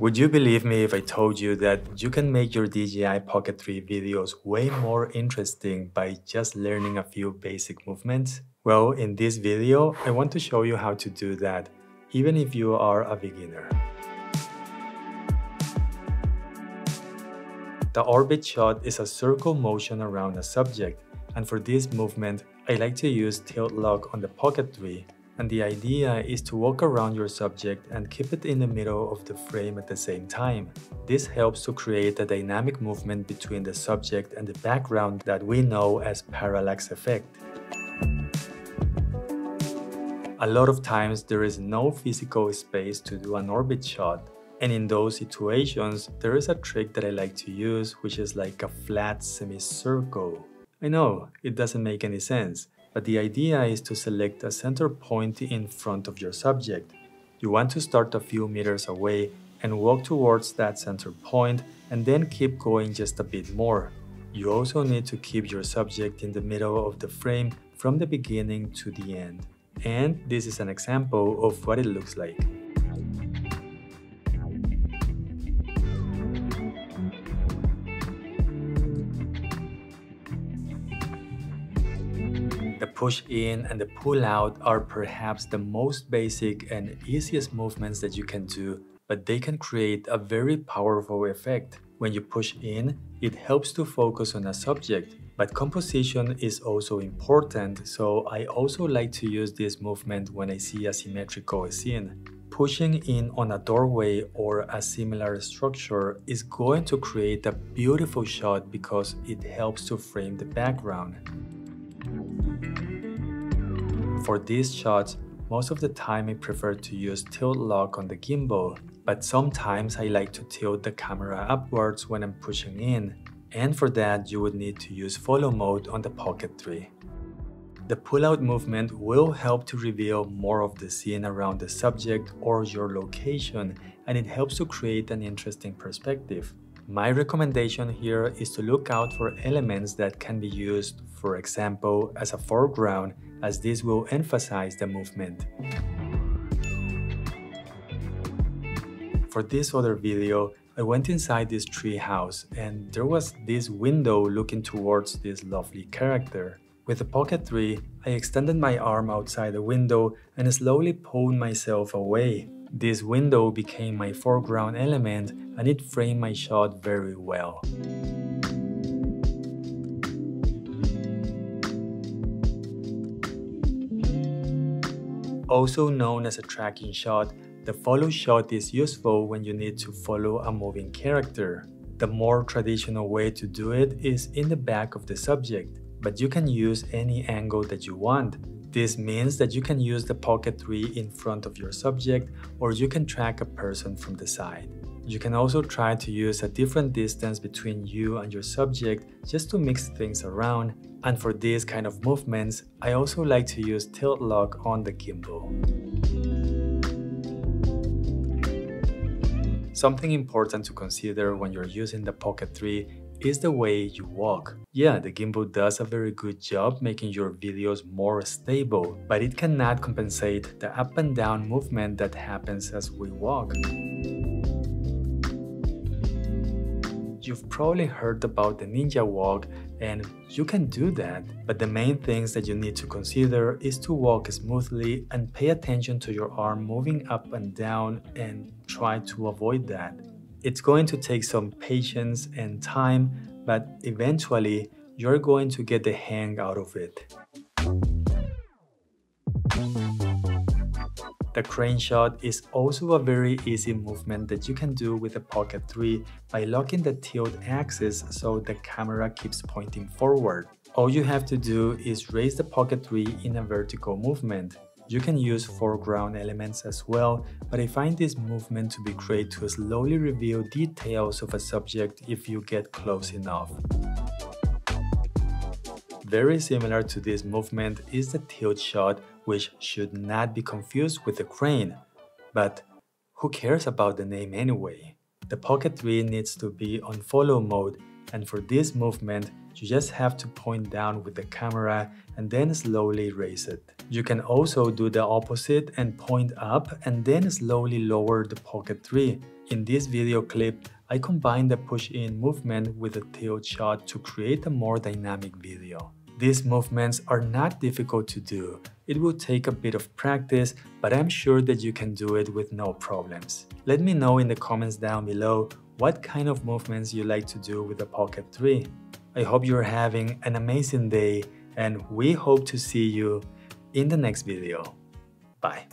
Would you believe me if I told you that you can make your DJI Pocket 3 videos way more interesting by just learning a few basic movements? Well, in this video, I want to show you how to do that, even if you are a beginner. The orbit shot is a circle motion around a subject, and for this movement, I like to use tilt lock on the Pocket 3 and the idea is to walk around your subject and keep it in the middle of the frame at the same time. This helps to create a dynamic movement between the subject and the background that we know as parallax effect. A lot of times there is no physical space to do an orbit shot, and in those situations, there is a trick that I like to use which is like a flat semicircle. I know, it doesn't make any sense, but the idea is to select a center point in front of your subject. You want to start a few meters away and walk towards that center point and then keep going just a bit more. You also need to keep your subject in the middle of the frame from the beginning to the end. And this is an example of what it looks like. Push in and the pull out are perhaps the most basic and easiest movements that you can do, but they can create a very powerful effect. When you push in, it helps to focus on a subject, but composition is also important, so I also like to use this movement when I see a symmetrical scene. Pushing in on a doorway or a similar structure is going to create a beautiful shot because it helps to frame the background. For these shots, most of the time I prefer to use tilt lock on the gimbal, but sometimes I like to tilt the camera upwards when I'm pushing in, and for that you would need to use follow mode on the Pocket 3. The pull-out movement will help to reveal more of the scene around the subject or your location, and it helps to create an interesting perspective. My recommendation here is to look out for elements that can be used, for example, as a foreground as this will emphasize the movement. For this other video, I went inside this tree house and there was this window looking towards this lovely character. With the Pocket 3, I extended my arm outside the window and slowly pulled myself away. This window became my foreground element and it framed my shot very well. Also known as a tracking shot, the follow shot is useful when you need to follow a moving character. The more traditional way to do it is in the back of the subject, but you can use any angle that you want. This means that you can use the Pocket 3 in front of your subject or you can track a person from the side. You can also try to use a different distance between you and your subject just to mix things around. And for these kind of movements, I also like to use tilt lock on the gimbal. Something important to consider when you're using the Pocket 3 is the way you walk. Yeah, the gimbal does a very good job making your videos more stable, but it cannot compensate the up and down movement that happens as we walk. You've probably heard about the ninja walk and you can do that, but the main things that you need to consider is to walk smoothly and pay attention to your arm moving up and down and try to avoid that. It's going to take some patience and time, but eventually you're going to get the hang out of it. The crane shot is also a very easy movement that you can do with the Pocket 3 by locking the tilt axis so the camera keeps pointing forward. All you have to do is raise the Pocket 3 in a vertical movement. You can use foreground elements as well, but I find this movement to be great to slowly reveal details of a subject if you get close enough. Very similar to this movement is the tilt shot which should not be confused with the crane. But who cares about the name anyway? The Pocket 3 needs to be on follow mode and for this movement, you just have to point down with the camera and then slowly raise it. You can also do the opposite and point up and then slowly lower the Pocket 3. In this video clip, I combine the push-in movement with a tilt shot to create a more dynamic video. These movements are not difficult to do. It will take a bit of practice, but I'm sure that you can do it with no problems. Let me know in the comments down below what kind of movements you like to do with the Pocket 3. I hope you're having an amazing day and we hope to see you in the next video. Bye.